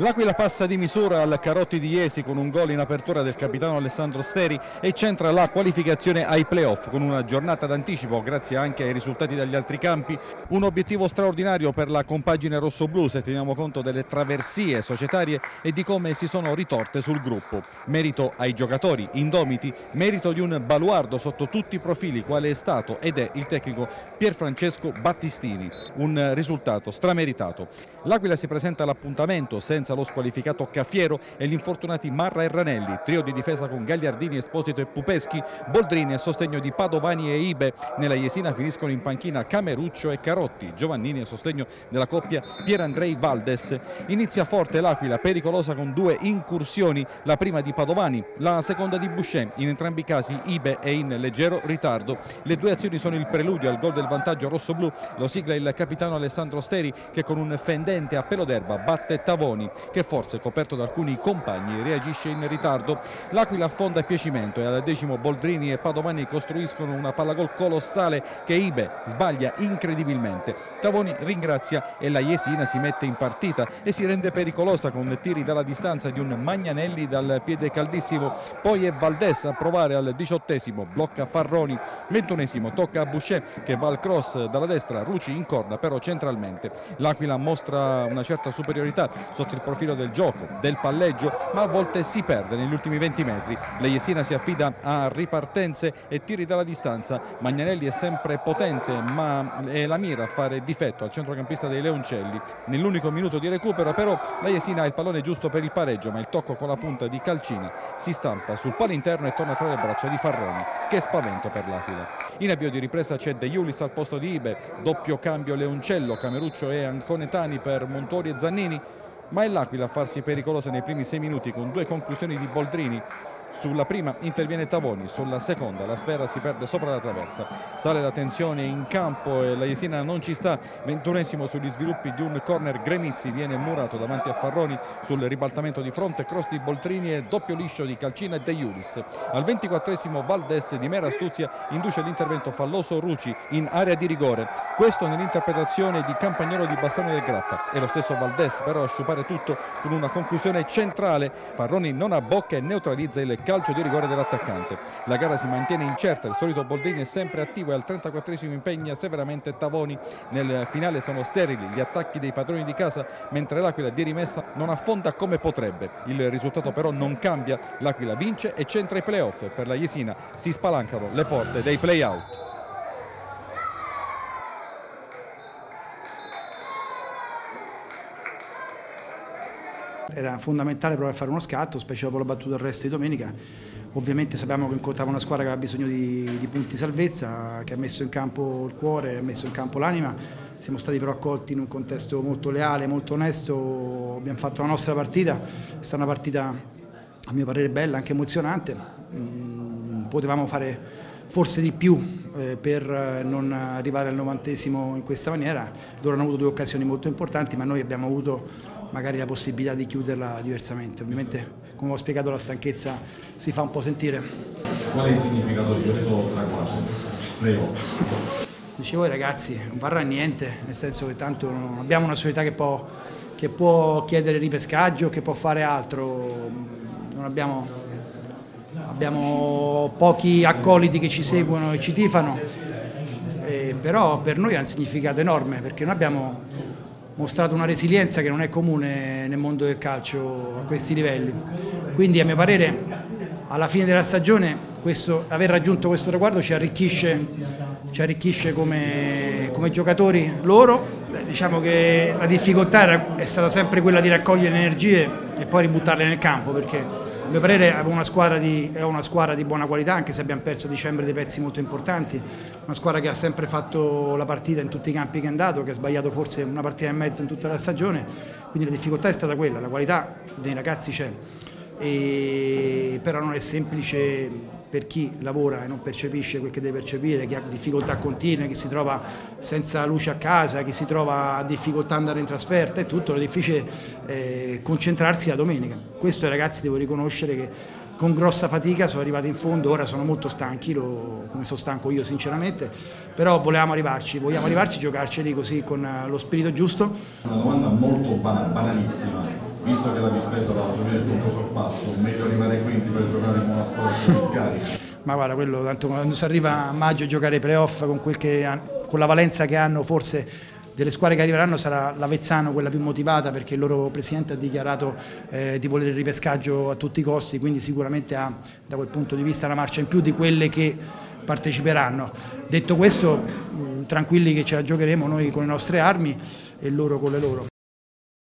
L'Aquila passa di misura al Carotti di Iesi con un gol in apertura del capitano Alessandro Steri e centra la qualificazione ai playoff con una giornata d'anticipo grazie anche ai risultati dagli altri campi. Un obiettivo straordinario per la compagine rossoblu se teniamo conto delle traversie societarie e di come si sono ritorte sul gruppo. Merito ai giocatori indomiti, merito di un baluardo sotto tutti i profili quale è stato ed è il tecnico Pierfrancesco Battistini. Un risultato strameritato. L'Aquila si presenta all'appuntamento senza senza lo squalificato Caffiero e gli infortunati Marra e Ranelli, trio di difesa con Gagliardini, Esposito e Pupeschi, Boldrini a sostegno di Padovani e Ibe, nella Jesina finiscono in panchina Cameruccio e Carotti, Giovannini a sostegno della coppia Pierandrei Valdes. Inizia forte l'Aquila, pericolosa con due incursioni, la prima di Padovani, la seconda di Boucher, in entrambi i casi Ibe è in leggero ritardo. Le due azioni sono il preludio al gol del vantaggio rosso-blu, lo sigla il capitano Alessandro Steri che con un fendente appello d'erba batte Tavoni che forse coperto da alcuni compagni reagisce in ritardo. L'Aquila affonda a piacimento e al decimo Boldrini e Padovani costruiscono una pallagol colossale che Ibe sbaglia incredibilmente. Tavoni ringrazia e la Jesina si mette in partita e si rende pericolosa con tiri dalla distanza di un Magnanelli dal piede caldissimo. Poi è Valdes a provare al diciottesimo, blocca Farroni, ventunesimo tocca a Boucher che va al cross dalla destra, Ruci in corda però centralmente. L'Aquila mostra una certa superiorità sotto il profilo del gioco, del palleggio, ma a volte si perde negli ultimi 20 metri. La Jesina si affida a ripartenze e tiri dalla distanza. Magnanelli è sempre potente, ma è la mira a fare difetto al centrocampista dei Leoncelli. Nell'unico minuto di recupero però la Jesina ha il pallone giusto per il pareggio, ma il tocco con la punta di Calcina si stampa sul palo interno e torna tra le braccia di Farroni. Che spavento per l'Aquila. In avvio di ripresa c'è De Iulis al posto di Ibe, doppio cambio Leoncello, Cameruccio e Anconetani per Montori e Zannini ma è l'Aquila a farsi pericolosa nei primi sei minuti con due conclusioni di Boldrini sulla prima interviene Tavoni, sulla seconda la sfera si perde sopra la traversa. Sale la tensione in campo e la Jesina non ci sta. Ventunesimo sugli sviluppi di un corner Gremizzi viene murato davanti a Farroni sul ribaltamento di fronte, cross di Boltrini e doppio liscio di Calcina e De Iulis. Al ventiquattresimo Valdes di mera astuzia induce l'intervento falloso Ruci in area di rigore. Questo nell'interpretazione di Campagnolo di Bassano del Grappa. E lo stesso Valdes però a sciupare tutto con una conclusione centrale. Farroni non abbocca e neutralizza il calcio di rigore dell'attaccante. La gara si mantiene incerta, il solito Boldrini è sempre attivo e al 34esimo impegna severamente Tavoni. Nel finale sono sterili gli attacchi dei padroni di casa, mentre l'Aquila di rimessa non affonda come potrebbe. Il risultato però non cambia, l'Aquila vince e centra i playoff. Per la Jesina si spalancano le porte dei play-out. Era fondamentale provare a fare uno scatto, specie dopo la battuta arresto di domenica. Ovviamente sappiamo che incontrava una squadra che aveva bisogno di, di punti salvezza, che ha messo in campo il cuore, ha messo in campo l'anima. Siamo stati però accolti in un contesto molto leale, molto onesto, abbiamo fatto la nostra partita, è stata una partita a mio parere bella, anche emozionante. Mm, potevamo fare forse di più eh, per non arrivare al novantesimo in questa maniera. Loro hanno avuto due occasioni molto importanti, ma noi abbiamo avuto magari la possibilità di chiuderla diversamente. Ovviamente, come ho spiegato, la stanchezza si fa un po' sentire. Qual è il significato di questo traguardo? Prego. Dicevo ai ragazzi, non varrà niente, nel senso che tanto abbiamo una società che può, che può chiedere ripescaggio, che può fare altro, non abbiamo, abbiamo pochi accoliti che ci seguono e ci tifano, eh, però per noi ha un significato enorme perché noi abbiamo mostrato una resilienza che non è comune nel mondo del calcio a questi livelli. Quindi a mio parere alla fine della stagione questo, aver raggiunto questo traguardo ci arricchisce, ci arricchisce come, come, giocatori loro. Diciamo che la difficoltà è stata sempre quella di raccogliere energie e poi ributtarle nel campo perché a mio parere è una, di, è una squadra di buona qualità, anche se abbiamo perso a dicembre dei pezzi molto importanti, una squadra che ha sempre fatto la partita in tutti i campi che è andato, che ha sbagliato forse una partita e mezzo in tutta la stagione, quindi la difficoltà è stata quella, la qualità dei ragazzi c'è, però non è semplice per chi lavora e non percepisce quel che deve percepire, chi ha difficoltà continue, chi si trova senza luce a casa, chi si trova a difficoltà ad andare in trasferta, è tutto, è difficile eh, concentrarsi la domenica. Questo ai ragazzi devo riconoscere che con grossa fatica sono arrivati in fondo, ora sono molto stanchi, lo, come sono stanco io sinceramente, però volevamo arrivarci, vogliamo arrivarci, giocarceli così con lo spirito giusto. Una domanda molto banalissima Visto che la Vispesa va a subire il punto sorpasso, meglio arrivare quinti per giocare in buona squadra di scarica. Ma guarda, quello tanto quando si arriva a maggio a giocare i playoff con, che con la valenza che hanno forse delle squadre che arriveranno sarà l'Avezzano quella più motivata perché il loro presidente ha dichiarato eh, di volere il ripescaggio a tutti i costi, quindi sicuramente ha da quel punto di vista una marcia in più di quelle che parteciperanno. Detto questo, tranquilli che ce la giocheremo noi con le nostre armi e loro con le loro.